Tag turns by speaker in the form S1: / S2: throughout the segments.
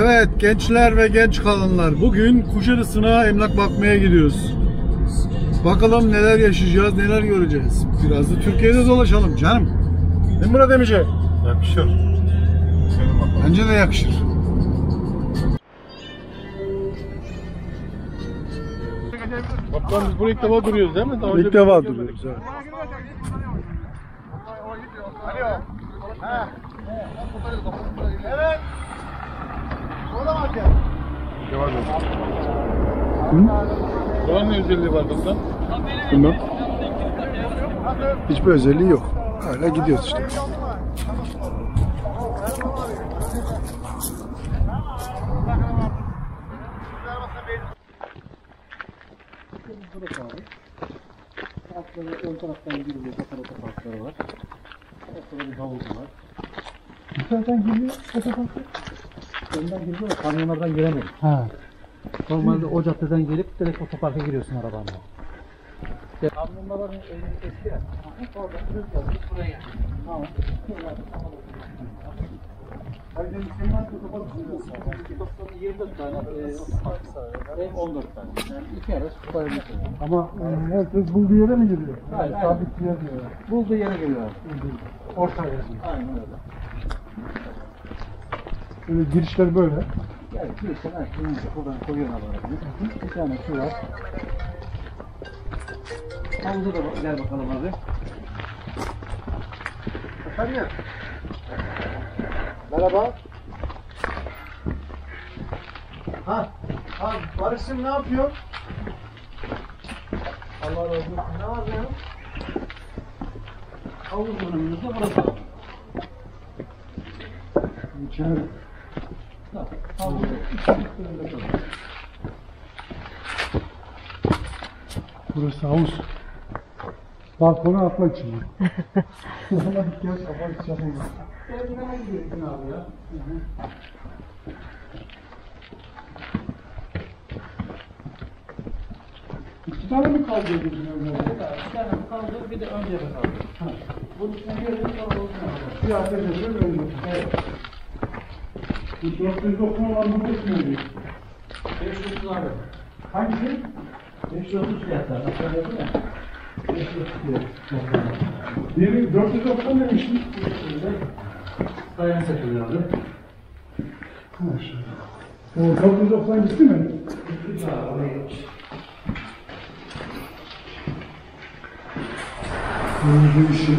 S1: Evet gençler ve genç kadınlar bugün Kuşadası'na emlak bakmaya gidiyoruz. Bakalım neler yaşayacağız, neler göreceğiz. Biraz da Türkiye'de dolaşalım canım. Değil mi Murat Emice?
S2: Yakışır.
S1: Bence de yakışır.
S2: Kaptan biz buraya ilk defa duruyoruz değil mi? Daha önce
S1: İlk defa
S2: şey
S1: duruyoruz. Evet.
S3: Evet. Ya.
S2: görmedik.
S1: Hı?
S2: Buranın ne özelliği var kaptan?
S1: Bilmem. Hiçbir özelliği yok. Hala gidiyoruz işte.
S4: Altları ön taraftan giriliyor, fotoğraf otoparkları var. Ortada bir havuzu var. Yukarıdan giriyor, otoparkı. Önden giriyor, kamyonlardan giremedik. Ha. Normalde o caddeden gelip direkt otoparka giriyorsun arabanla. Kamyonların önü eski yer. Oradan rüzgarlı buraya gel. Tamam. Ayrıca hangi otopark? Toplamda 24 tane e, otopark sağlıyor. Benim 14 tane. Yani iki araç koyabilirsin.
S1: Ama e, herkes bulduğu yere mi giriyor?
S4: Hayır,
S1: sabit bir yer diyor.
S4: Bulduğu yere geliyor.
S1: Orta yer.
S4: Aynen öyle.
S1: Böyle girişler böyle.
S4: İşte ben şimdi buradan koyuyorum arabayı. Bir tane şu var. Havuza da bak- gel bakalım abi.
S1: Efendim? Merhaba. Ha, ha Barış'ım ne yapıyor? Allah razı olsun. Ne var ya?
S4: Havuz bölümümüz de burası. abi.
S1: İçeri.
S4: Tamam. Havuzun ikinci bölümünde kalıyor.
S1: Burası havuz. Balkona gel sabah içeri.
S4: Evine gidiyorsun abi ya.
S1: İki tane mi kaldı gözün önünde?
S4: Bir tane kaldı, bir de ön cebe kaldı. Bunun içine girelim, sonra.
S1: Bir ediyor önünde. Evet. Bu 490 olan bu geçmiyor.
S4: 530 abi.
S1: Hangisi?
S4: 530 fiyatlar. Nasıl yapıyorsun ya? 530 diyor.
S1: Biri 490 demiştim.
S4: Dayan satılıyor abi.
S1: O 490 gitti mi? Bu işi.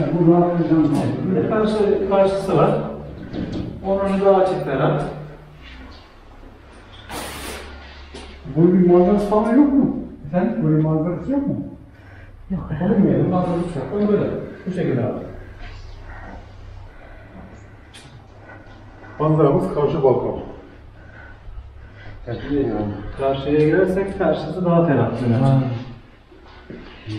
S1: Ya bu rahatlayacağım.
S4: Karşı, karşısı var. Onun daha açık ferah.
S1: Bunun bir manzarası falan yok mu?
S4: Efendim?
S1: Böyle manzarası yok mu?
S4: Olur mu ya? Bundan sonra uçak. Ön böyle. Bu şekilde abi.
S2: Manzaramız karşı balkon.
S4: Karşıya girersek karşısı daha ferah.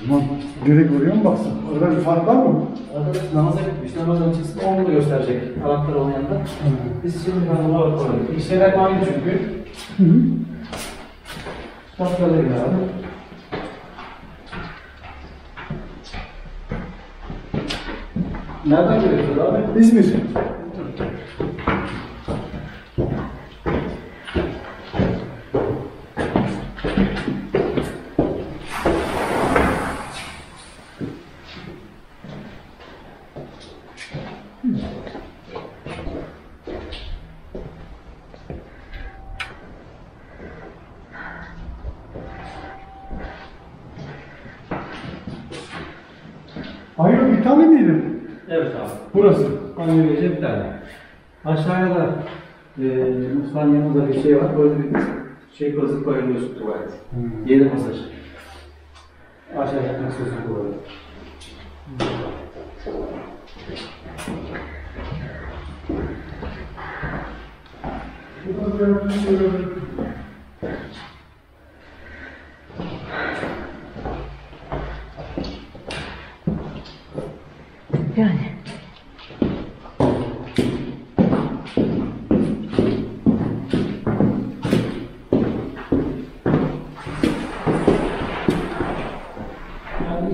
S1: Aman direkt oraya mı baksın? Orada bir fark var mı?
S4: Arkadaş namaza gitmiş. Namaz öncesi onu da gösterecek. Anahtar olan yanında. Biz şimdi ben ona bakalım. İşler aynı çünkü.
S1: Hı hı.
S4: Kontrol edin abi. Nereden geliyorsunuz abi?
S1: İzmir. Hayır bir tane miydi?
S4: Evet abi.
S1: Burası.
S4: Banyo gece bir tane. Aşağıya da e, mutfağın yanında bir şey var. Böyle bir şey kazık koyabiliyorsun tuvalet. Yeni masaj. Aşağı gitmek sözü bu arada.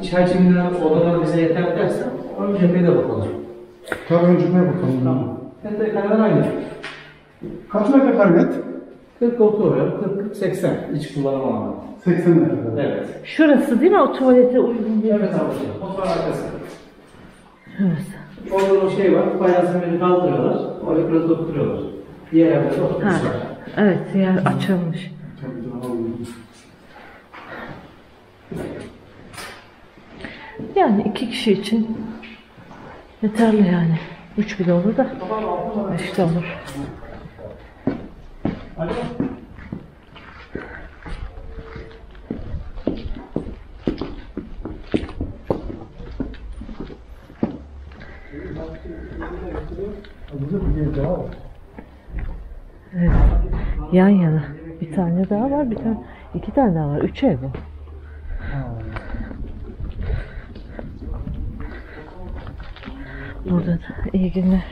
S4: İç hacimler, odalar bize yeter dersen ön cepheye de bakalım.
S1: Tabii önce ne bakalım.
S4: Tamam. Metrekareler aynı.
S1: Kaç metrekare net?
S4: 40 oturuyor, 40 40 80 iç kullanım alanı.
S1: 80 metrekare.
S4: Evet.
S5: Şurası değil mi o tuvalete uygun bir
S4: Evet abi. Mutfağın arkası.
S5: Şurası.
S4: Orada o şey var. Fayansın beni kaldırıyorlar. Oraya biraz oturuyorlar. Diğer evde oturmuşlar.
S5: Evet yer açılmış. Yani iki kişi için yeterli yani. Üç bile olur da beş de olur. Evet. Yan yana. Bir tane daha var, bir tane, iki tane daha var. Üç ev bu. Burada da iyi günler.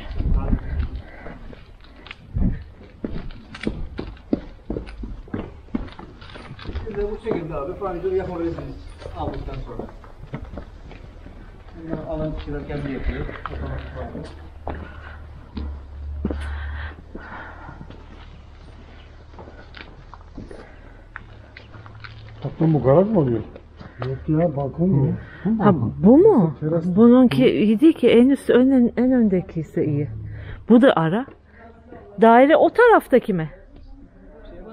S4: Biz de bu şekilde abi furniture yapabilirsiniz aldıktan sonra. Bunlar alan kişiler kendi yapıyor.
S1: Kaptan bu garaj mı oluyor? Yok ya balkon mu?
S5: Ha bu mu?
S1: Teras.
S5: Bununki iyi değil ki en üst en, en öndeki ise iyi. Bu da ara. Daire o taraftaki mi?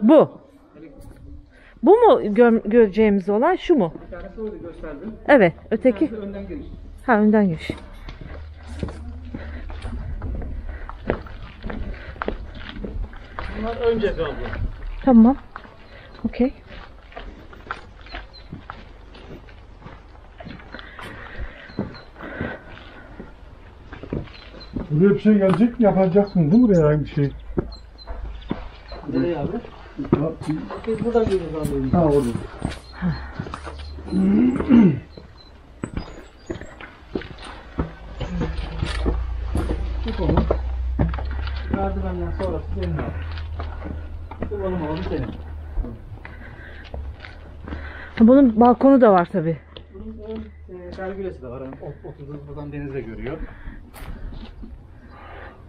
S5: Bu. Bu mu gör- göreceğimiz olan şu mu?
S4: Bir tanesi orada gösterdim.
S5: Evet, öteki.
S4: Bir önden giriş.
S5: Ha önden giriş.
S4: Bunlar önce kaldı.
S5: Tamam. Okey.
S1: Buraya bir şey gelecek mi? Yapacaksınız değil mi buraya aynı şey?
S4: Nereye abi?
S1: Ha,
S4: Biz buradan geliyoruz abi.
S1: Ha orada.
S4: Tut onu. Merdivenden sonrası senin abi. Kullanım alanı senin.
S5: Ha, Bunun balkonu da var tabi.
S4: Bunun ön e, pergülesi de var. Yani ot- oturduğunuz buradan denize görüyor.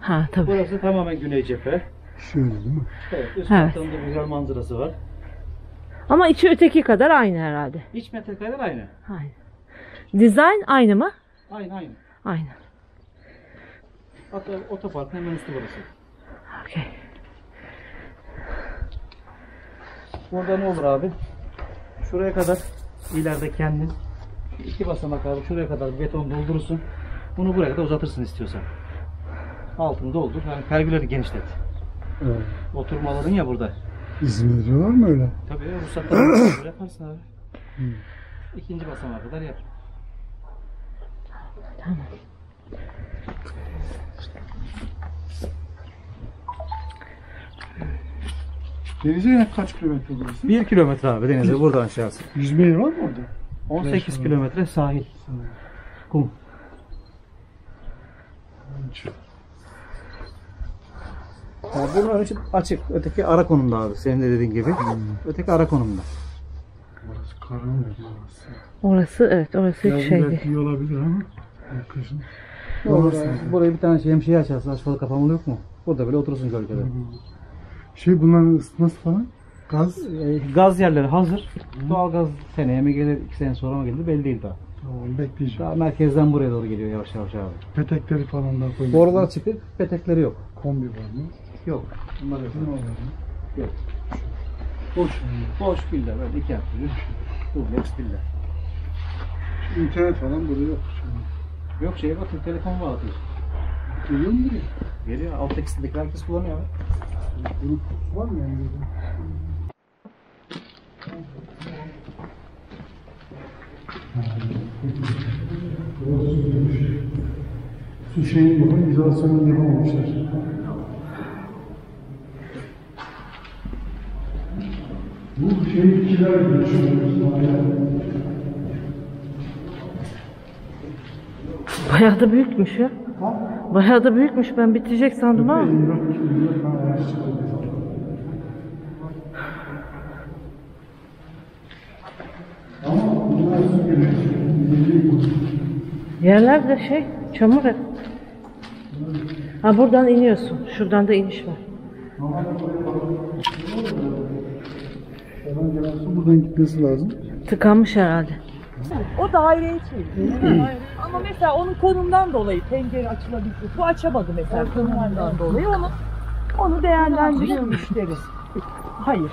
S5: Ha tabi.
S4: Burası tamamen güney cephe.
S1: Şöyle değil mi?
S4: Evet, üst
S5: Evet.
S4: katında güzel manzarası var.
S5: Ama içi öteki kadar aynı herhalde.
S4: İç metrekareler aynı.
S5: Aynı. Dizayn aynı mı?
S4: Aynı aynı.
S5: Aynı.
S4: Hatta otoparkın hemen üstü burası.
S5: Okey.
S4: Burada ne olur abi? Şuraya kadar ileride kendin iki basamak abi şuraya kadar beton doldurursun. Bunu buraya kadar uzatırsın istiyorsan. Altını doldur. Yani pergüleri genişlet.
S1: Evet.
S4: Oturma alanın ya burada.
S1: İzin veriyorlar mı öyle?
S4: Tabii ruhsatlar böyle yaparsın abi. İkinci basamağa kadar yap.
S1: Denize ne kaç kilometre burası?
S4: 1 kilometre abi denize buradan aşağısı.
S1: Yüzme yeri var mı orada?
S4: 18 kilometre sahil. Kum. Ya bunun önü açık. Öteki ara konumda abi. Senin de dediğin gibi. Öteki ara konumda.
S1: Burası karanlık burası.
S5: Orası evet orası
S1: Yazın
S5: şey
S1: belki
S5: değil.
S1: iyi olabilir ama kışın.
S4: Buraya, buraya bir tane şemsiye açarsın. Açmalı kapamalı yok mu? Burada böyle oturursun gölgede.
S1: Şey bunların ısıtması falan gaz.
S4: Ee, Gaz yerleri hazır. Doğal gaz seneye mi gelir, iki sene sonra mı gelir belli değil daha.
S1: Tamam bekleyeceğim.
S4: Daha merkezden buraya doğru geliyor yavaş yavaş abi.
S1: Petekleri falan da koyuyor.
S4: Borular çıkıp petekleri yok.
S1: Kombi var mı?
S4: Yok. Bunlar yok.
S1: Var?
S4: Boş. Boş villa böyle iki artı bir. Dubleks villa.
S1: İnternet falan burada yok.
S4: Yok şeye bakın telefon bağlatıyorsun.
S1: Geliyor mu buraya?
S4: Geliyor. Alttaki sitedeki herkes kullanıyor.
S1: Bunun kutusu var mı yani? burada? Su şeyin bakın izolasyonunu yapamamışlar. Bu ikiler geçiyor.
S5: Bayağı da büyükmüş ya. Bayağı da büyükmüş. Ben bitecek sandım ama.
S1: 54 kilo falan yaş çıkardı. Ama bunlar su geliyor.
S5: Yerler de şey çamur hep. Ha buradan iniyorsun. Şuradan da iniş var.
S1: Su buradan gitmesi lazım.
S5: Tıkanmış herhalde.
S6: O daireye çeviriyor. Ama mesela onun konumdan dolayı pencere açılabilir. Bu açamadı mesela konumundan dolayı onu onu değerlendiriyor müşteri. Hayır.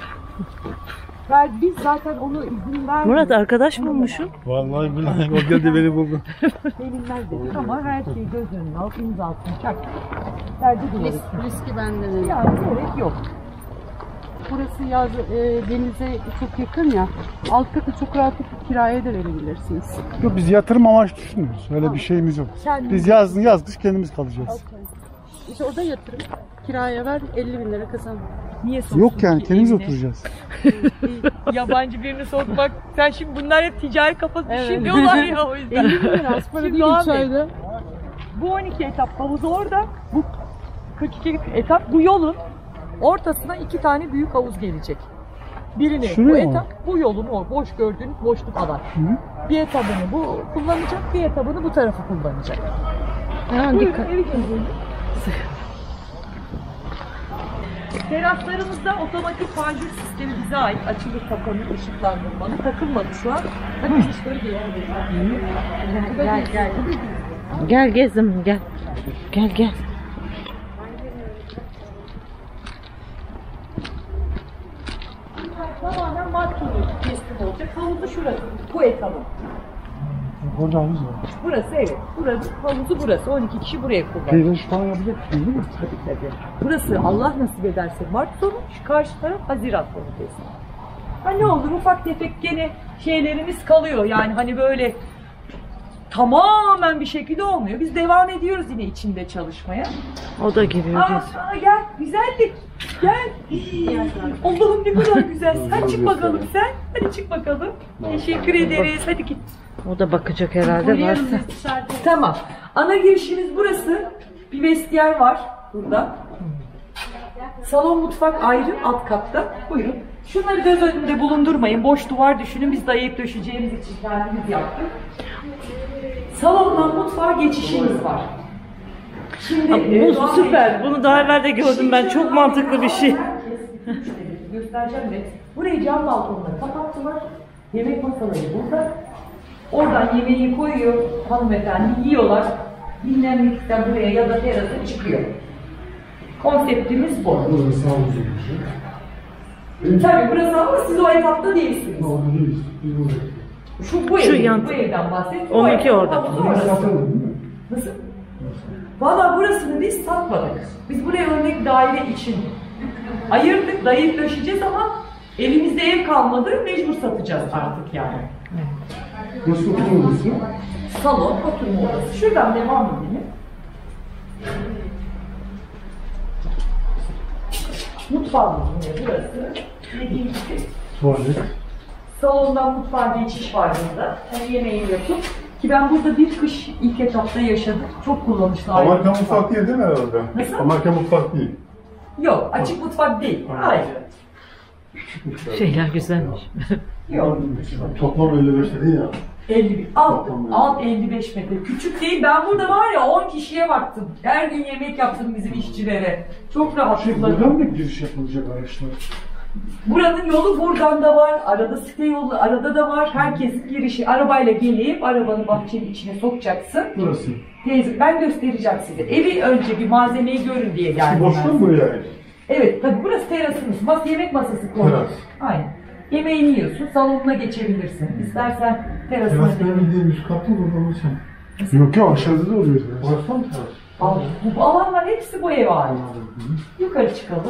S6: Ver, biz zaten onu izin vermiyoruz.
S5: Murat arkadaş bulmuşsun.
S1: Vallahi billahi o geldi beni buldu.
S6: Seninler dedik ama her şeyi göz önüne alıp imzasını çak. Verdi duvarı.
S7: Riski bende de.
S6: Yani gerek yok.
S7: Burası yaz e, denize çok yakın ya. Alt katı çok rahatlıkla kiraya da verebilirsiniz.
S1: Yok biz yatırım amaçlı düşünmüyoruz. Öyle bir şeyimiz yok.
S6: Kendiniz-
S1: Biz yaz, yaz kış kendimiz kalacağız.
S7: İşte o da yatırım. Kiraya ver 50 bin lira kazan.
S6: Niye soksun
S1: Yok yani
S6: ki
S1: kendimiz
S6: evine?
S1: oturacağız.
S6: Yabancı birini sokmak. Sen şimdi bunlar hep ticari kafası
S7: Evet.
S6: düşünüyorlar ya o yüzden.
S7: 50 bin lira az para
S6: Şimdi
S7: değil
S6: Doğan
S7: 3
S6: Bey,
S7: ayda.
S6: Bu 12 etap havuzu orada. Bu 42 etap bu yolun ortasına iki tane büyük havuz gelecek. Birini bu
S1: Şuraya mı?
S6: etap bu yolun o boş gördüğünüz boşluk alan. Bir etabını bu kullanacak, bir etabını bu tarafı kullanacak.
S7: Ha,
S6: Buyurun,
S7: dikkat.
S6: evi gezin. Teraslarımızda otomatik panjur sistemi bize ait. Açılır kapanır, ışıklandırmalı. Takılmadı şu an. Hadi hiç böyle değil. Gel gel.
S5: Gel gezim gel. Gel gel.
S6: Matkulu teslim olacak. Havuzu şurası. Bu etabın.
S1: Orada havuz var.
S6: Burası evet. Burası havuzu burası. 12 kişi buraya kullanıyor.
S1: Peyzaj falan yapacak değil mi?
S6: Tabii tabii. Burası Allah nasip ederse Mart sonu, şu karşı taraf Haziran sonu kesin. Ha ne olur ufak tefek gene şeylerimiz kalıyor. Yani hani böyle tamamen bir şekilde olmuyor. Biz devam ediyoruz yine içinde çalışmaya.
S5: O da giriyor
S6: Aa,
S5: diyorsun.
S6: aa, gel güzellik. Gel. Allah'ım ne kadar güzel. Sen çık bakalım sen. Hadi çık bakalım. Teşekkür ederiz. Hadi git.
S5: O da bakacak herhalde varsa.
S6: Tamam. Ana girişimiz burası. Bir vestiyer var burada. Salon mutfak ayrı alt katta. Buyurun. Şunları göz önünde bulundurmayın. Boş duvar düşünün. Biz dayayıp döşeceğimiz için kendimiz yaptık. Salondan mutfağa geçişimiz var. Şimdi e,
S5: Bu süper. Bunu daha evvel de gördüm ben. Çok mantıklı bir şey.
S6: Göstereceğim de. Burayı cam balkonla kapattılar. Yemek masaları burada. Oradan yemeği koyuyor hanımefendi yiyorlar. Dinlenmek isteyen buraya ya da terasa çıkıyor. Konseptimiz bu.
S1: Burası havuz
S6: Tabii burası ama siz o etapta değilsiniz.
S1: Orada değiliz. Biz buradayız.
S6: Şu bu,
S5: Şu
S6: ev,
S5: yan-
S6: bu evden bahsediyorum.
S5: Onunki orada.
S6: Orası.
S1: Satalım değil mi?
S6: Nasıl? Valla burasını biz satmadık. Biz buraya örnek daire için ayırdık, dayayıp döşeceğiz ama elimizde ev kalmadı, mecbur satacağız artık yani.
S1: Nasıl oturma burası?
S6: Salon, oturma odası. Şuradan devam edelim. Mutfağımız yine burası. Dediğim gibi
S1: Tuvalet.
S6: Salondan mutfağa geçiş var burada. Yani yemeği yapıp ki ben burada bir kış ilk etapta yaşadım. Çok kullanışlı.
S2: Amerika mutfak değil değil mi herhalde?
S6: Nasıl?
S2: Amerika mutfak değil.
S6: Yok, açık mutfak değil. Hayır.
S5: Şeyler güzelmiş.
S6: Yok.
S2: Toplam 55 dedin ya.
S6: 50, alt, alt 55 metre. Küçük değil. Ben burada var ya 10 kişiye baktım. Her gün yemek yaptım bizim işçilere. Çok rahat
S1: Şey, buradan mı giriş yapılacak araçlar?
S6: Buranın yolu buradan da var. Arada site yolu arada da var. Herkes girişi arabayla gelip arabanı bahçenin içine sokacaksın.
S1: Burası.
S6: Teyze ben göstereceğim size. Evi önce bir malzemeyi görün diye geldim. Ben
S2: mı
S6: size.
S2: buraya?
S6: Evet tabii burası terasımız. Mas yemek masası koyduk.
S2: Teras.
S6: Aynen. Yemeğini yiyorsun, salonuna geçebilirsin. İstersen terasına
S2: Teras benim bildiğim üst katı burada mı sen?
S1: Yok yok aşağıda da oluyor.
S2: Burası mı teras?
S6: Al, bu alanlar hepsi bu eve ait. Yukarı çıkalım.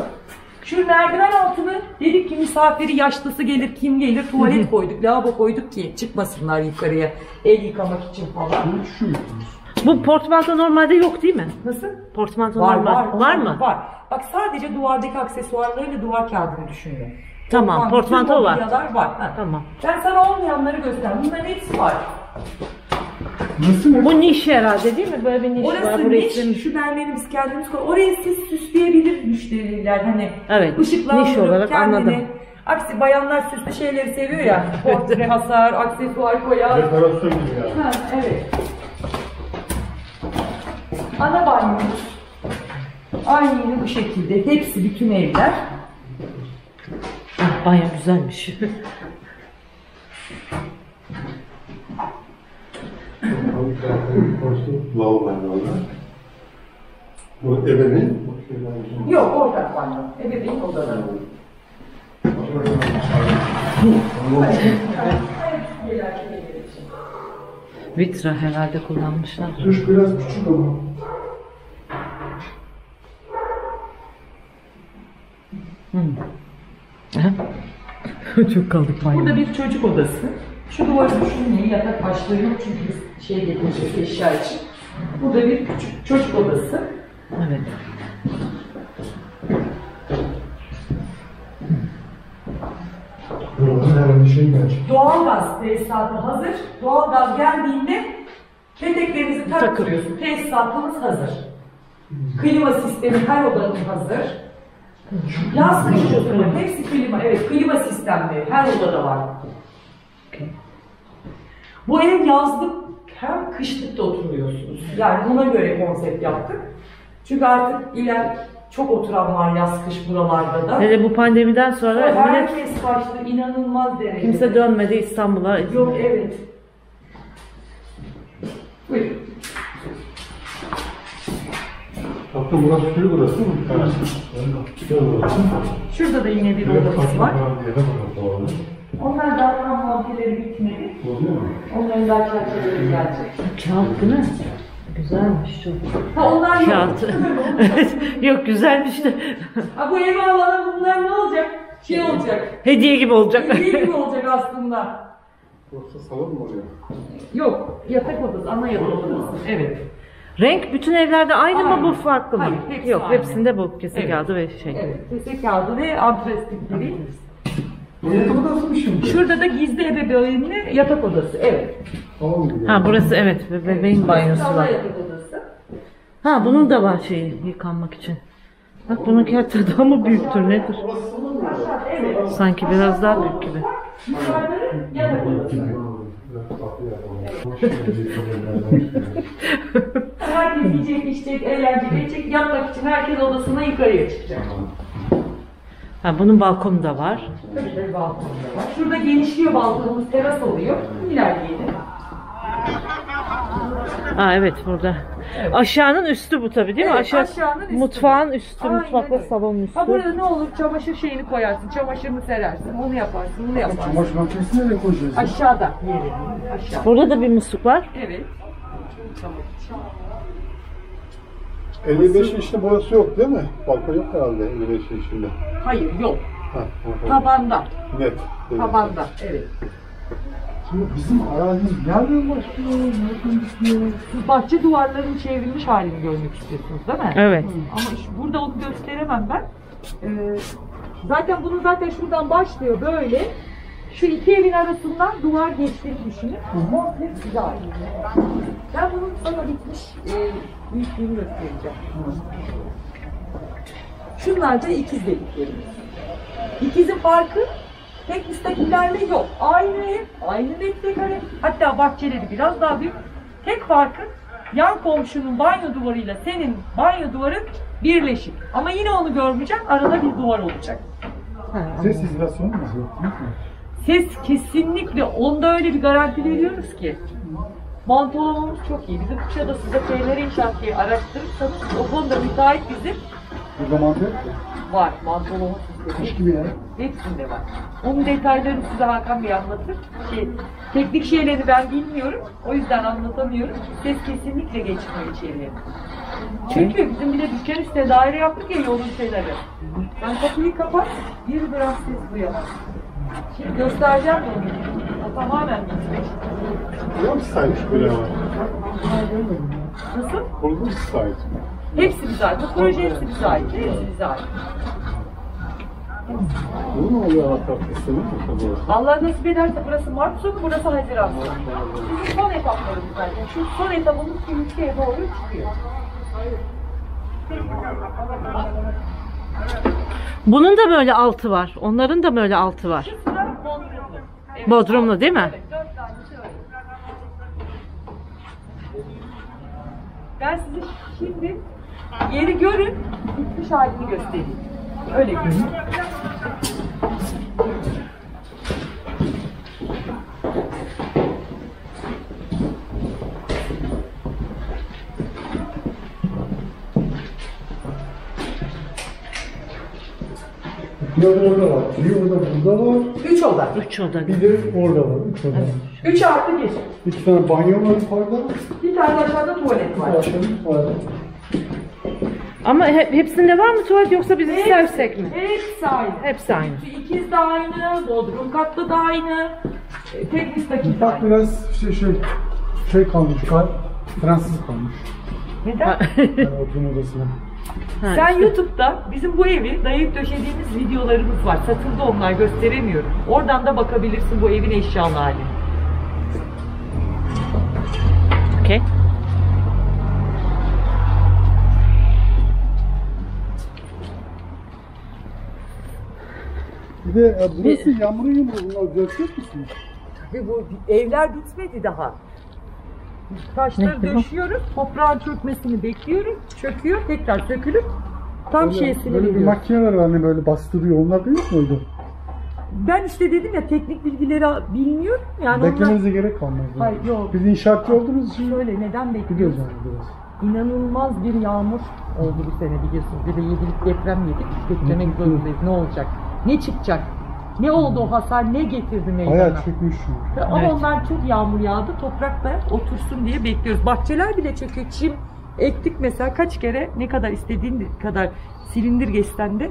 S6: Şu merdiven altını dedik ki misafiri yaşlısı gelir kim gelir tuvalet koyduk, lavabo koyduk ki çıkmasınlar yukarıya el yıkamak için falan.
S5: Bu portmanto normalde yok değil mi?
S6: Nasıl?
S5: Portmanto
S6: Var
S5: normal.
S6: var.
S5: var mı?
S6: Var. Bak sadece duvardaki aksesuarlarıyla duvar kağıdını düşünüyor.
S5: Tamam, portmanto var.
S6: Var. Ha.
S5: Tamam.
S6: Ben sana olmayanları göstereyim. Bunların hepsi var.
S1: Nasıl?
S5: Bu niş herhalde değil mi? Böyle bir niş var.
S6: Orası
S5: Burayı
S6: niş,
S5: istemiş.
S6: şu mermerimiz kendimiz koy. Orayı siz süsleyebilir müşteriler hani.
S5: Evet,
S6: ışıklandırıp
S5: niş olarak
S6: kendine-
S5: anladım.
S6: Aksi bayanlar süslü şeyleri seviyor ya. Portre hasar, aksesuar koyar.
S2: Dekorasyon gibi ya.
S6: Ha, evet. Ana banyomuz. Aynı bu şekilde. Hepsi bütün evler.
S5: Ah, Baya güzelmiş.
S2: Lavabo var orada. Bu ebenin.
S6: Yok ortak banyo. Ebeveyn odaları.
S5: Vitra herhalde kullanmışlar.
S1: Duş biraz küçük ama.
S5: Çok kaldık banyo.
S6: Burada bir çocuk odası. Şu duvarı düşünmeyin yatak başlığı yok çünkü şey getireceğiz eşya için. Burada bir küçük çocuk odası.
S5: Evet.
S1: Buradan herhangi bir şey gelecek.
S6: Doğalgaz tesisatı hazır. Doğalgaz geldiğinde peteklerinizi taktırıyorsun. Tesisatımız hazır. Klima sistemi her odanın hazır. Yaz kış çözümü hepsi klima. Evet klima sistemleri her odada var. Bu ev yazlık hem kışlık da oturuyorsunuz. Yani buna göre konsept yaptık. Çünkü artık iler çok oturan var yaz kış buralarda da.
S5: Hele bu pandemiden sonra millet
S6: Herkes kaçtı inanılmaz derecede.
S5: kimse dönmedi İstanbul'a.
S6: Yok evet. Buyurun.
S2: Hatta burası suyu burası mı? Evet. Burası.
S6: Şurada da yine bir
S2: Bir de
S6: odamız var.
S2: de var orada.
S6: Onlar daha tam monteleri bitmedi.
S2: Oluyor mu?
S6: Onların daha çerçeveleri gelecek.
S5: Kağıt değil mi? Güzelmiş çok.
S6: Ha onlar yok.
S5: Kağıt. Yok güzelmiş de.
S6: Ha bu evi alalım bunlar ne olacak? Şey olacak.
S5: Hediye gibi olacak.
S6: Hediye gibi olacak aslında.
S2: Yoksa salon mu oluyor?
S6: Yok. Yatak odası, ana yatak odası. Evet.
S5: Renk bütün evlerde aynı mı
S6: Aynı.
S5: bu farklı mı?
S6: Hayır, hepsi
S5: Yok
S6: aynı.
S5: hepsinde bu kese
S6: Evet.
S5: kağıdı ve şey.
S6: Evet. Kese kağıdı ve antrestikleri.
S1: Yatak odası mı şimdi?
S6: Şurada da gizli ebeveynli yatak odası. Evet.
S1: Tamam mı?
S5: Ha burası evet be- bebeğin banyosu var.
S6: yatak odası.
S5: Ha bunun da var şeyi yıkanmak için. Bak bununki hatta daha mı büyüktür nedir?
S6: Aşağıda evet.
S5: Sanki biraz daha büyük gibi.
S6: Yukarıları yatak odası. Herkes yiyecek, içecek, eğlence edecek. Yatmak için herkes odasına yukarıya çıkacak.
S5: Ha bunun balkonu da var.
S6: Tabii tabii balkon da var. Şurada genişliyor balkonumuz, teras oluyor. İlerleyelim.
S5: Ha evet burada. Aşağının üstü bu tabii değil mi?
S6: Evet,
S5: Aşağı
S6: aşağının üstü.
S5: mutfağın üstü,
S6: Aynen
S5: mutfakla
S6: öyle.
S5: salonun üstü.
S6: Ha burada ne olur çamaşır şeyini koyarsın, çamaşırını serersin, onu yaparsın, bunu yaparsın.
S1: Çamaşır makinesini nereye koyacağız?
S6: Aşağıda yeri. Aşağı.
S5: Burada da bir musluk var.
S6: Evet.
S2: 55 inçli boyası yok değil mi? Balkon yok herhalde 55 inçli.
S6: Hayır yok.
S2: Ha.
S6: Tabanda.
S2: Net.
S6: Tabanda. Evet.
S1: Şimdi bizim arazimiz nereden başlıyor? Nereden bitiyor?
S6: Siz bahçe duvarlarının çevrilmiş halini görmek istiyorsunuz değil mi?
S5: Evet.
S6: Ama işte burada onu gösteremem ben. Ee, zaten bunu zaten şuradan başlıyor böyle. Şu iki evin arasından duvar geçtiğini düşünün. Komple size ait. Ben bunun sana bitmiş e, büyüklüğünü göstereceğim. Şunlar da ikiz dediklerimiz. İkizin farkı tek müstakillerle yok. Aynı ev, aynı metrekare. Hatta bahçeleri biraz daha büyük. Tek farkı yan komşunun banyo duvarıyla senin banyo duvarın birleşik. Ama yine onu görmeyeceksin. Arada bir duvar olacak.
S1: Ses izolasyonu mu?
S6: Ses kesinlikle onda öyle bir garanti veriyoruz ki. Mantolamamız çok iyi. Bizim Kuşadası'da Şeyleri İnşaat diye araştırırsanız o konuda müteahhit bizim
S1: Burada mantı yok
S6: var. Mantolama sistemi.
S1: Kuş gibi ya.
S6: Hepsinde var. Onun detaylarını size Hakan Bey anlatır. Şey, teknik şeyleri ben bilmiyorum. O yüzden anlatamıyorum. Ses kesinlikle geçmiyor içeriye. Çünkü bizim bir de dükkan üstüne daire yaptık ya yolun kenarı. Ben kapıyı kapat, bir gram ses duyamaz. Şimdi göstereceğim. O tamamen bitmiş.
S2: Mı sahip bile?
S6: Nasıl?
S2: Burada mı sahip?
S6: Hepsi bize ait. Bu proje hepsi bize ait. Hepsi bize ait.
S2: Bu ne oluyor mi? Tabii.
S6: Allah nasip ederse burası Mart sonu, burası Haziran sonu. Bizim son etaplarımız zaten. Şu son etapımız Gümüşlü'ye doğru çıkıyor.
S5: Bunun da böyle altı var. Onların da böyle altı var.
S6: Bodrumlu.
S5: Değil mi?
S6: Ben size şimdi yeri görün. çıkmış halini göstereyim. Öyle görünüyor.
S1: Bir orada var. Bir orada burada var.
S6: Üç oda.
S5: Üç oda.
S1: Bir de orada var. Üç oda.
S6: Üç artı bir.
S1: İki tane banyo var yukarıda.
S6: Bir tane aşağıda tuvalet var.
S1: Aşağıda var.
S5: Ama he- hepsinde var mı tuvalet yoksa biz istersek mi?
S6: Hepsi aynı.
S5: Hepsi aynı.
S6: İkiz de aynı, bodrum katlı da aynı, e, tek müstakil de
S1: Bak
S6: aynı.
S1: biraz şey şey şey kalmış. Kal Fransız kalmış.
S6: Neden?
S1: Yani oturma odasına.
S6: Sen YouTube'da bizim bu evi dayayıp döşediğimiz videolarımız var. Satıldı onlar gösteremiyorum. Oradan da bakabilirsin bu evin eşyalı haline.
S5: Okey.
S1: Bir de e, burası yağmur yağmur. Bunlar düzeltecek misiniz?
S6: Ve bu evler bitmedi daha. Taşları
S5: Ne?
S6: döşüyoruz, toprağın çökmesini bekliyoruz. Çöküyor, tekrar sökülüp tam şişesini
S1: Böyle bir
S6: veriyoruz.
S1: makineler var hani böyle bastırıyor. Onlar da yok muydu?
S6: Ben işte dedim ya teknik bilgileri bilmiyorum. Yani onlar...
S1: Beklemenize gerek kalmaz. yani.
S6: Hayır, yok.
S1: Biz inşaatçı olduğumuz için
S6: Şöyle neden
S1: biliyoruz
S6: bekliyoruz?
S1: yani biraz.
S6: İnanılmaz bir yağmur oldu bu sene biliyorsunuz. Bir de yedilik deprem yedik. Beklemek zorundayız. Ne olacak? Ne çıkacak? Ne oldu o hasar? Ne getirdi meydana?
S1: Bayağı çökmüş.
S6: Ama
S5: Evet.
S6: onlar çok yağmur yağdı. Toprakta otursun diye bekliyoruz. Bahçeler bile çöküyor. Çim ektik mesela kaç kere ne kadar istediğin kadar silindir geçsen de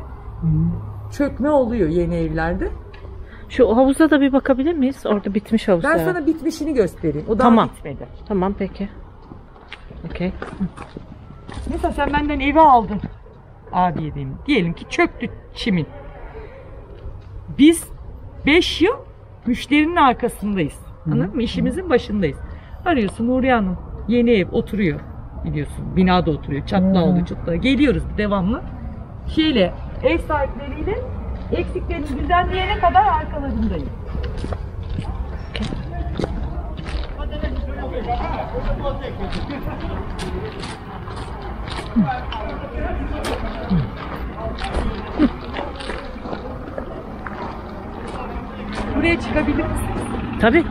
S6: çökme oluyor yeni evlerde.
S5: Şu havuza da bir bakabilir miyiz? Orada bitmiş havuz.
S6: Ben sana bitmişini göstereyim. O daha
S5: Tamam.
S6: bitmedi.
S5: Tamam peki. Okey.
S6: Mesela sen benden evi aldın. Abi diyeyim. Diyelim ki çöktü çimin. Biz 5 yıl müşterinin arkasındayız. Anladın mı? İşimizin başındayız. Arıyorsun Nuriye Hanım. Yeni ev oturuyor. Biliyorsun binada oturuyor. Çatla oldu çatla. Geliyoruz devamlı. Şeyle ev sahipleriyle eksiklerini düzenleyene kadar arkalarındayım. Buraya çıkabilir misin?
S5: Tabii.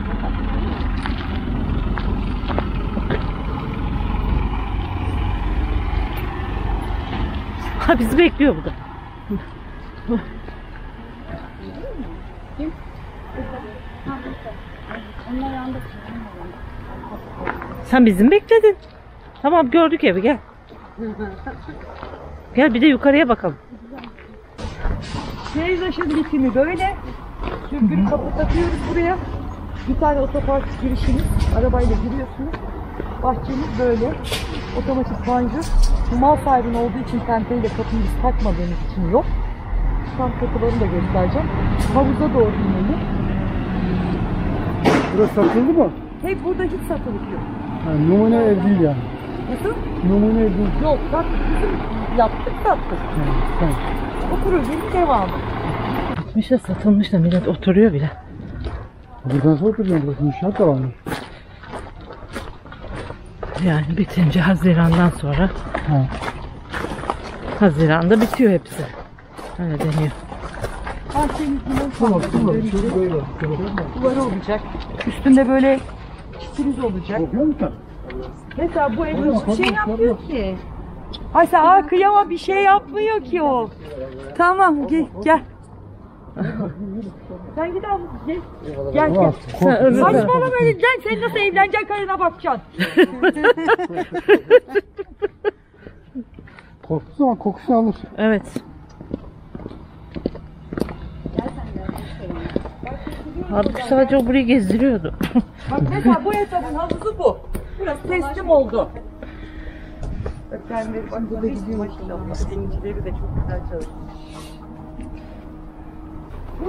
S5: Ha bizi bekliyor burada. Sen bizi mi bekledin? Tamam gördük evi gel. Gel bir de yukarıya bakalım.
S6: Peyzajın bitimi böyle. Dürbün kapı takıyoruz buraya. Bir tane otopark girişimiz. Arabayla giriyorsunuz. Bahçemiz böyle. Otomatik. Bu mal sahibinin olduğu için tenteyle kapıyı biz takmadığımız için yok. Tam kapılarını da göstereceğim. Havuza doğru inelim.
S1: Burası satıldı mı?
S6: Hep burada hiç satılık yok.
S1: Yani numune ev değil yani.
S6: Nasıl?
S1: Numune ev değil.
S6: Yok. Bak bizim yaptık sattık.
S1: Tamam.
S6: O projenin devamı.
S5: Bitmiş de satılmış da millet oturuyor bile.
S1: Buradan sonra oturacağım. Burası inşaat da var mı?
S5: Yani bitince Haziran'dan sonra
S1: Ha.
S5: Haziran'da bitiyor hepsi. Öyle deniyor.
S6: Bahçemizin
S1: Tamam, tamam. Şöyle böyle.
S6: duvarı olacak. Üstünde böyle çitimiz olacak.
S1: Korkuyor musun?
S6: Mesela bu ev hiçbir şey yapmıyor ki. Ay sen aa kıyama bir şey yapmıyor ki o. Tamam gel gel. Sen git al gel. Gel gel. Saçmalama elinden sen nasıl evleneceksin karına bakacaksın.
S1: Korktuğu zaman kokusunu alır.
S5: Evet. Abi sadece o burayı gezdiriyordu.
S6: Bak mesela bu etabın havuzu bu. Burası teslim oldu. Bak ben de bak burada gidiyor. Denizcileri de çok güzel çalışmış.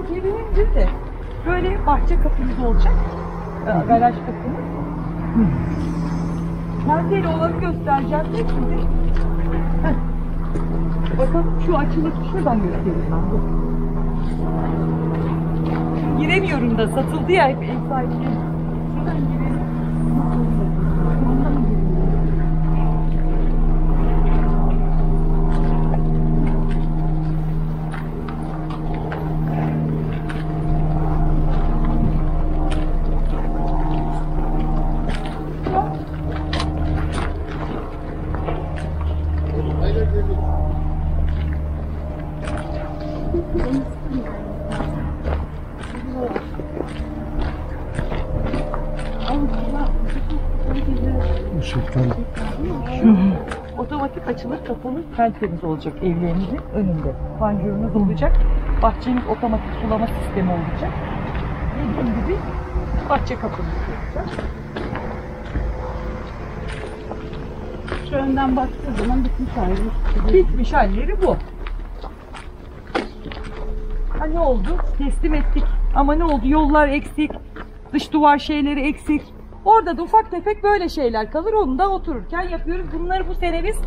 S6: Bu gelince de böyle bahçe kapımız olacak. Ee, Garaj kapımız. Perdeli olanı göstereceğim de şimdi. Heh. Bakalım şu açılıp şuradan göstereyim ben. Dur. Giremiyorum da satıldı ya hep ev sahibi. Şuradan girelim. Otomatik açılır kapanır tertemiz olacak evlerinizin önünde. Panjurunuz olacak. Bahçeniz otomatik sulama sistemi olacak. Dediğim gibi bahçe kapınız olacak.
S7: Şu önden baktığı zaman bitmiş hali.
S6: Bitmiş halleri bu. Ha ne oldu? Teslim ettik. Ama ne oldu? Yollar eksik. Dış duvar şeyleri eksik. Orada da ufak tefek böyle şeyler kalır. Onu da otururken yapıyoruz. Bunları bu sene biz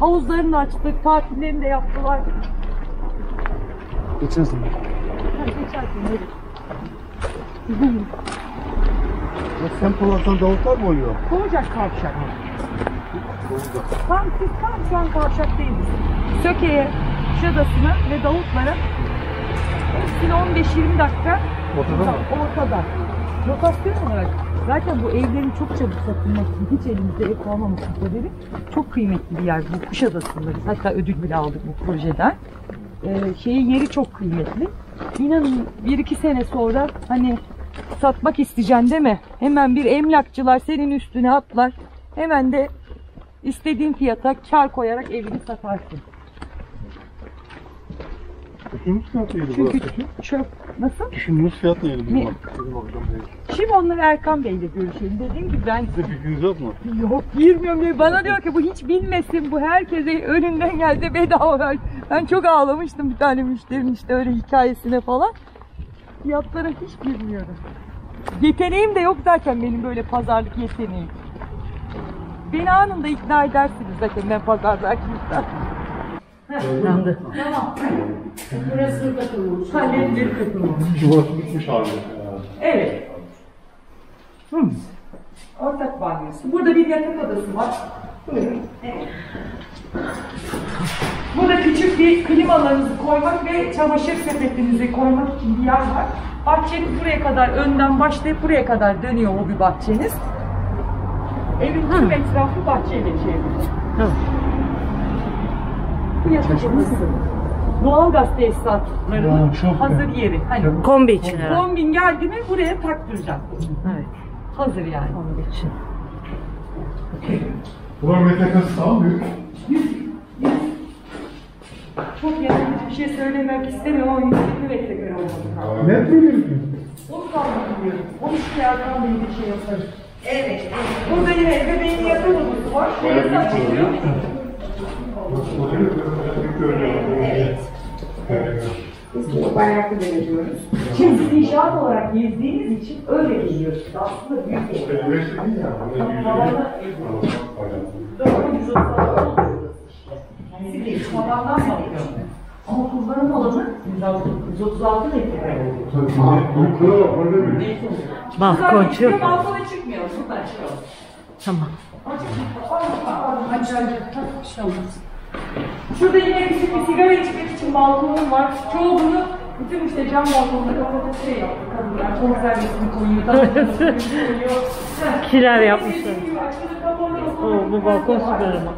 S6: havuzlarını açtık. Tatillerini de yaptılar.
S1: Geçen sene.
S6: Geçen sene
S1: sen polarsan davutlar mı oluyor?
S6: Kovacak kavşak. Tam siz tam şu an kavşaktayız. Söke'ye, Kuşadası'na ve Davutlara hepsine 15-20 dakika
S1: Ortada
S6: ortada. Lokasyon olarak zaten bu evlerin çok çabuk satılması, hiç elimizde ev kalmaması sebebi çok kıymetli bir yer bu Kuşadası'nda. Biz hatta ödül bile aldık bu projeden. Ee, şeyi yeri çok kıymetli. İnanın bir iki sene sonra hani satmak isteyeceksin değil mi? Hemen bir emlakçılar senin üstüne atlar. Hemen de istediğin fiyata kar koyarak evini satarsın.
S1: Düşündüğünüz fiyat neydi
S6: Çünkü
S1: burası?
S6: çöp nasıl?
S1: Düşündüğünüz fiyat neydi bizim,
S6: Ne?
S1: bizim akşam değil.
S6: Şimdi onları Erkan Bey'le görüşelim. Dediğim gibi ben
S1: Size fikriniz yok mu?
S6: Yok girmiyorum diye. Bana diyor ki bu hiç bilmesin. Bu herkese önünden geldi bedava ver. Ben çok ağlamıştım bir tane müşterinin işte öyle hikayesine falan. Fiyatlara hiç girmiyorum. Yeteneğim de yok zaten benim böyle pazarlık yeteneğim. Beni anında ikna edersiniz zaten ben pazarlarken.
S5: Yandı.
S7: Burası takılmış.
S6: Halletleri katılmış.
S2: Burası bitmiş hali.
S6: Evet. Ortak banyosu. Burada bir yatak odası var. Buyurun. Evet. Burada küçük bir klimalarınızı koymak ve çamaşır sepetinizi koymak için bir yer var. Bahçeniz buraya kadar, önden başlayıp buraya kadar dönüyor o bir bahçeniz. Evin tüm etrafı bahçeyle çevrili.
S5: Tamam.
S6: Bu yatak odası. Doğalgaz tesisatlarının
S1: çok
S6: hazır yeri. Hani
S5: Kombi için herhalde.
S6: kombin geldi mi buraya taktıracaksın.
S5: Evet.
S6: Hazır yani.
S5: Kombi için.
S2: Buranın metrekası tamam büyük.
S6: Çok yakın bir şey söylemek istemiyorum ama 120 metrekare olmadı.
S1: Ne bileyim?
S6: Onu kalmak diyorum. Onu işte Erkan Bey bir şey yaparız. Evet. Burada yine bebeğin yakın açılıyor. Biz bayraklı belediyoruz. Şimdi siz inşaat olarak gezdiğiniz için öyle geliyorsunuz. Aslında büyük ev. Havada ev. Doğru, 136 oluyor. Siz de tavandan bakıyor. Ama kullanım alanı 136 metre.
S5: Balkonçu.
S6: Balkona çıkmıyor. Buradan çıkıyor.
S5: Tamam.
S6: Şurada yine küçük bir sigara içmek için balkonum var. Çoğunu bütün işte cam balkonları kapatıp şey yaptı kadınlar. Konservesini koyuyor, damlasını koyuyor.
S5: Kiler yapmışlar. Oo, bu balkon süper ama.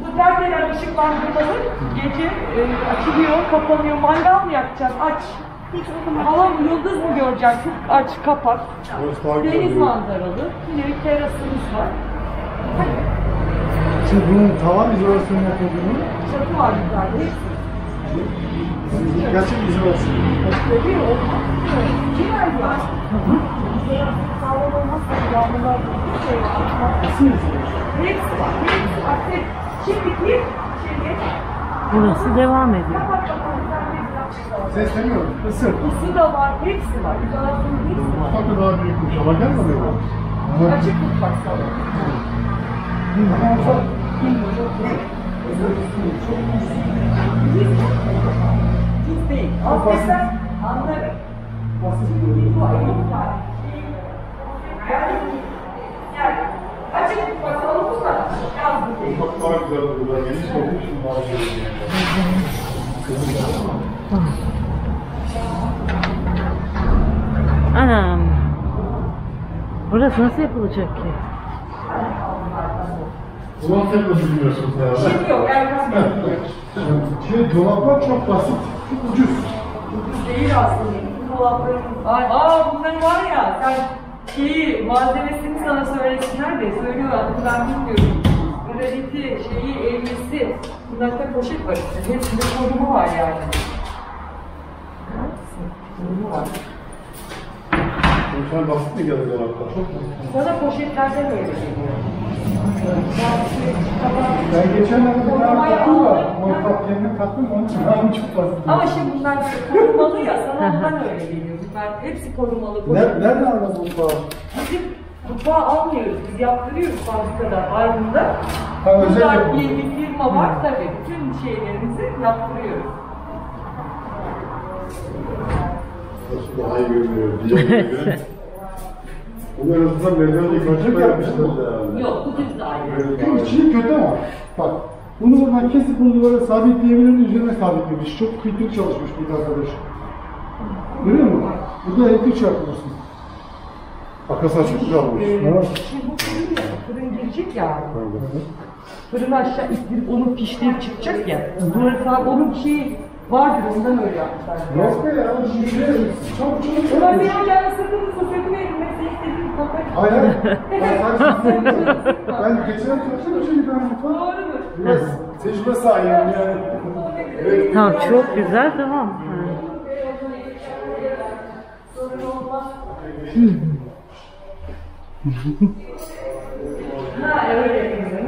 S6: Bu tertelen ışıklandırmalı gece e, açılıyor, kapanıyor. Mangal mı yakacaksın? Aç. Hiç Hava yıldız mı göreceksin? Aç, kapat. Deniz manzaralı. Yine bir terasımız var.
S1: Siz bunun tavan izolasyonu yapıldığını
S6: Çatı var yukarıda.
S1: gerçek izolasyon.
S6: Tabii olmaz. Kiler var. Sağlam olmazsa yağmurlar bir şey var. Hepsi var. Hepsi var. Şimdi gir. Şimdi.
S5: Burası devam ediyor.
S6: Çık.
S1: Sesleniyorum. Isır.
S6: Isı da var. Hepsi var. İzolasyon hepsi var.
S2: Mutfak da daha büyükmüş ama gelmiyor mu?
S6: Açık mutfak salonu. Affetsen anlarım. Şimdi bu ayıp var. Yani, yani açık salonu da yazdı.
S2: Mutfak daha güzel burada. Geniş için daha güzel.
S5: Anam. Burası nasıl yapılacak ki?
S2: Ulan tek nasıl bilmiyorsunuz ya?
S6: Şimdi yok Erkan Bey.
S2: Şey
S1: dolaplar çok basit, ucuz.
S6: Değil aslında. Bu dolapların... Ay, aa bunların var ya sen şeyi malzemesini sana söylesinler de söylüyor adını ben bilmiyorum. Graniti, şeyi, elbisi. Bunlarda poşet var işte. Hepsinde korumu var yani. Korumu var.
S1: Sana basit mi geldi dolaplar? Çok basit.
S6: Sana poşetlerden öyle geliyor.
S1: Ben geçenlerde bir tane taktım da, ortak kendime taktım, onun için ben çok basit.
S6: Ama şimdi bunlar korumalı ya, sana ondan öyle geliyor. Bunlar hepsi korumalı.
S1: Ner- Nereden aldın bu bağ?
S6: Bizim mutfağı almıyoruz, biz yaptırıyoruz fabrikada, Aydın'da.
S1: Ha, özel
S6: diye bir firma var tabii. Bütün şeylerimizi yaptırıyoruz.
S2: Nasıl daha iyi görünüyor diye göre. Bunu en azından merdiven yıkacak yapmışlar.
S6: Yok, bu düz daire.
S1: Şu içi kötü ama. Bak, bunu buradan kesip bunu duvara sabitleyebilirim, üzerine sabitlemiş. Çok kritik çalışmış bir arkadaş. Görüyor musun? Burada elektrik çarpıyorsun.
S2: Arkası açık kalmış.
S1: Evet.
S6: Şimdi bu fırın ya, fırın girecek ya. Fırını aşağı ittirip onu pişirip çıkacak ya. Duvarı falan onun şeyi vardır, ondan öyle yapmışlar.
S1: Yok be ya, şimdi çok çok
S6: Ulan
S1: çok.
S6: benim canım sıkıldı, sosyete verin, mesela istediğim kapatın.
S1: Hayır hayır. Ben geçen çalıştım çünkü ben mutfağa.
S6: Doğrudur.
S1: Biraz tecrübe sahibiyim yani. Evet.
S5: Tamam çok güzel tamam. Ha.
S6: Ha öyle.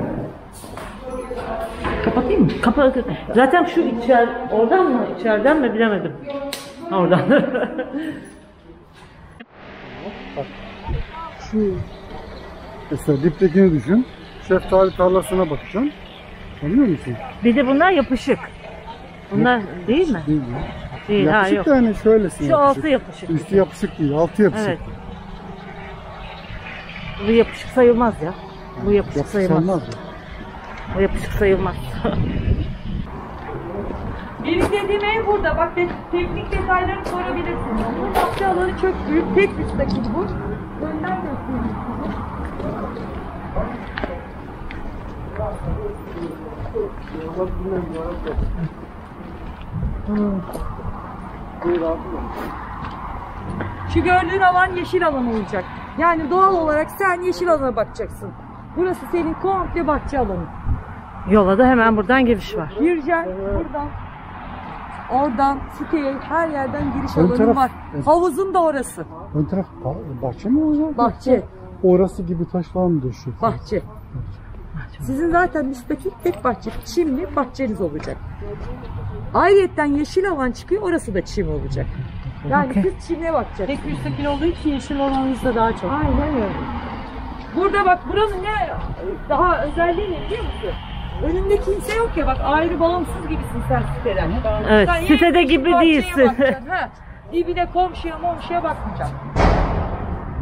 S5: Kapatayım mı? Kapa Zaten şu içer oradan mı içeriden mi bilemedim. Oradan.
S1: Şu mesela diptekini düşün. Şeftali tarlasına bakacaksın. Anlıyor musun?
S5: bir de bunlar yapışık. Bunlar değil mi?
S1: Değil mi?
S5: Değil ha
S1: Yapışık
S5: yok.
S1: da hani şöylesin
S5: Şu
S1: yapışık.
S5: altı yapışık.
S1: Üstü yapışık değil, altı yapışık.
S5: Evet. Bu yapışık sayılmaz ya. Bu yapışık
S1: Yapışık
S5: sayılmaz.
S1: olmaz mı?
S5: Bu yapışık sayılmaz.
S6: Benim dediğim ev burada. Bak te- teknik detaylarını sorabilirsin. Bu bahçe alanı çok büyük. Tek müstakil bu. Önden. Şu gördüğün alan yeşil alan olacak. Yani doğal olarak sen yeşil alana bakacaksın. Burası senin komple bahçe alanı.
S5: Yola da hemen buradan giriş var.
S6: Gireceksin buradan. Oradan siteye her yerden giriş
S1: Ön
S6: alanı
S1: taraf-
S6: var. Havuzun da orası.
S1: Ön taraf ba- bahçe mi olacak?
S6: Bahçe.
S1: Orası gibi taşlar mı döşecek?
S6: Bahçe. Sizin zaten müstakil tek bahçe, çimli bahçeniz olacak. Ayrıyetten yeşil alan çıkıyor, orası da çim olacak. Yani siz çimle bakacaksınız.
S7: Tek müstakil olduğu için yeşil olanınızda daha çok.
S6: Aynen öyle. Burada bak buranın ne daha özelliği ne biliyor musun? Önünde kimse yok ya bak ayrı bağımsız gibisin sen siteden.
S5: Evet,
S6: Sen
S5: sitede gibi değilsin.
S6: ha. Dibine komşuya momşuya bakmayacaksın.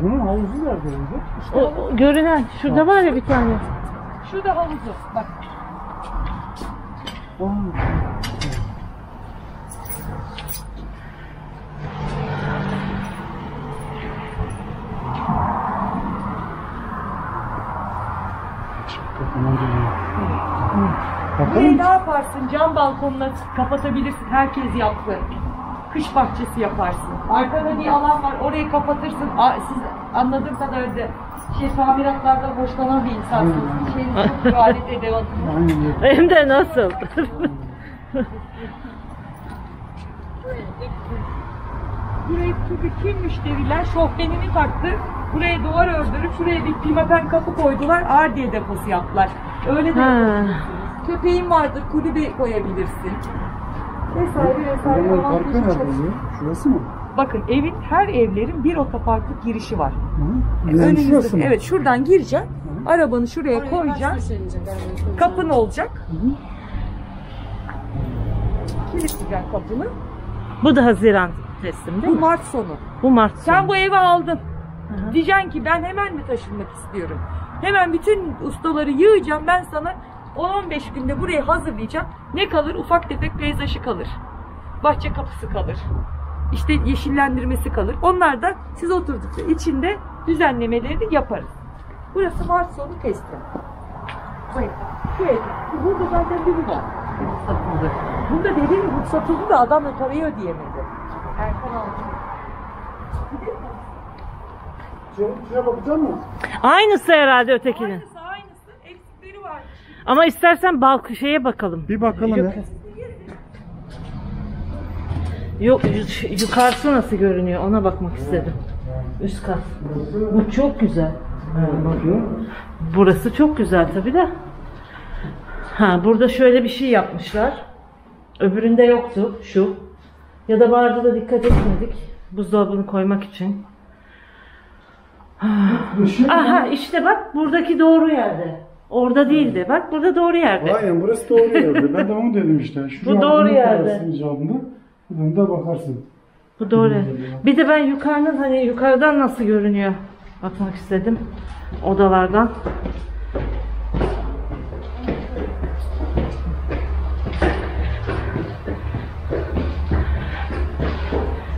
S1: Bunun havuzu nerede olacak?
S5: O, o görünen şurada var ya bir tane.
S6: Şurada havuzu bak. Burayı ne yaparsın? Cam balkonuna kapatabilirsin. Herkes yaptı. Kış bahçesi yaparsın. Arkada bir alan var. Orayı kapatırsın. A- Siz anladığım kadarıyla şey tamiratlardan hoşlanan bir insansınız. Şeyiniz çok.
S1: Aynen öyle.
S5: Hem de nasıl?
S6: Burayı çünkü kim müşteriler şofbenini taktı. Buraya duvar ördürüp şuraya bir pimapen kapı koydular. Ardiye deposu yaptılar. Öyle de. Köpeğin vardır kulübe koyabilirsin. Vesaire vesaire.
S1: Bunun
S6: falan
S1: parkı nerede oluyor? Şurası mı?
S6: Bakın evin her evlerin bir otoparklık girişi var.
S1: Hı? Yani
S6: Önünüzde.
S1: şurası mı?
S6: Evet şuradan gireceksin. Arabanı şuraya koyacaksın. Kapın olacak. Kilitleyeceksin kapını.
S5: Bu da Haziran teslim değil
S6: Bu
S5: mi?
S6: Mart sonu.
S5: Bu Mart
S6: Sen
S5: sonu.
S6: bu evi aldın. Diyeceksin ki ben hemen mi taşınmak istiyorum? Hemen bütün ustaları yığacağım ben sana 10-15 günde burayı hazırlayacağım. Ne kalır? Ufak tefek peyzajı kalır. Bahçe kapısı kalır. İşte yeşillendirmesi kalır. Onlar da siz oturdukça içinde düzenlemelerini yaparız. Burası Mart sonu teslim. Buyurun. Şu ev. Burada zaten bir bu var. satıldı. Bunda dediğim gibi satıldı da adam da parayı ödeyemedi. Erkan aldı.
S1: Şuraya bakacak mısın?
S5: Aynısı herhalde ötekinin.
S6: Aynısı aynısı. Eksikleri var.
S5: Ama istersen balk şeye bakalım.
S1: Bir bakalım ya.
S5: Yok yu- yukarısı nasıl görünüyor ona bakmak istedim. Üst kat. Bu çok güzel.
S1: Bakıyorum.
S5: Burası çok güzel tabii de. Ha burada şöyle bir şey yapmışlar. Öbüründe yoktu şu. Ya da vardı da dikkat etmedik. Buzdolabını koymak için. Aha işte bak buradaki doğru yerde. Orada değildi. Bak burada doğru yerde.
S1: Aynen burası doğru yerde. Ben de onu dedim işte. Şu
S5: Bu doğru yerde.
S1: Cevabını. Buradan da bakarsın.
S5: Bu doğru. Bir de ben yukarının hani yukarıdan nasıl görünüyor bakmak istedim. Odalardan.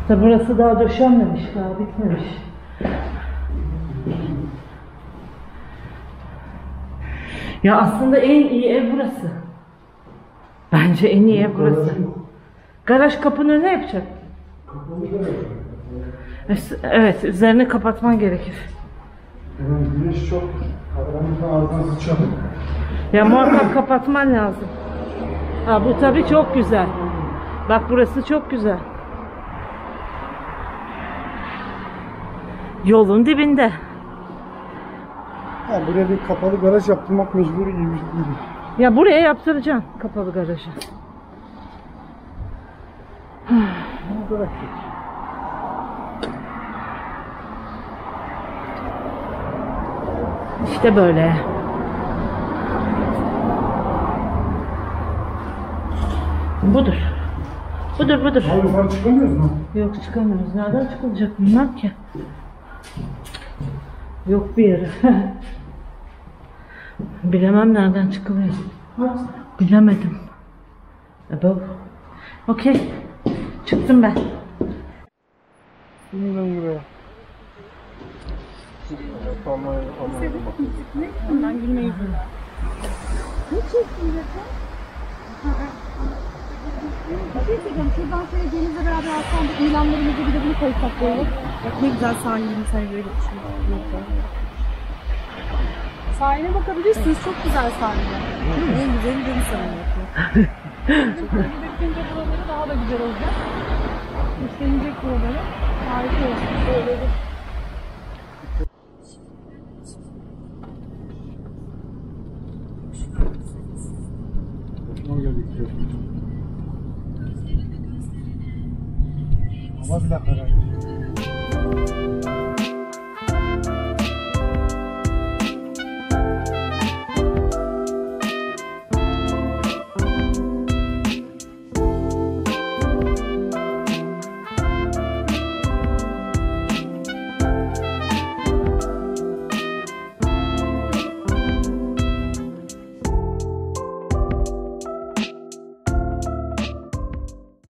S5: Tabi burası daha döşenmemiş, daha bitmemiş. Ya aslında en iyi ev burası. Bence en iyi ev burası. Garaj kapının önüne yapacak. Evet, üzerini kapatman gerekir.
S1: Yani güneş çok karanlıktan ağzına sıçradı.
S5: Ya muhakkak kapatman lazım. Ha bu tabii çok güzel. Bak burası çok güzel. Yolun dibinde.
S1: Ha, buraya bir kapalı garaj yaptırmak mecburi gibi.
S5: Ya buraya yaptıracaksın kapalı garajı. İşte böyle. Budur. Budur budur.
S1: Abi yukarı çıkamıyoruz mu?
S5: Yok çıkamıyoruz. Nereden çıkılacak bilmem ki. Yok bir yere. Bilemem nereden çıkılıyor. Bilemedim. Abo. Okey. Çıktım ben.
S1: Şimdi ben buraya. Tamam, tamam.
S7: Ben gülmeyi
S8: Bir şey söyleyeceğim. Şuradan şöyle denizle beraber da ilanlarımızı bir de bunu koysak böyle. Bak ne güzel sahilini sen böyle düşünüyorsun. Sahile bakabilirsiniz. Çok güzel sahil. En güzeli deniz sanırım. Bakınca buraları daha da güzel olacak. Üstlenecek buraları. Harika olacak. Böyle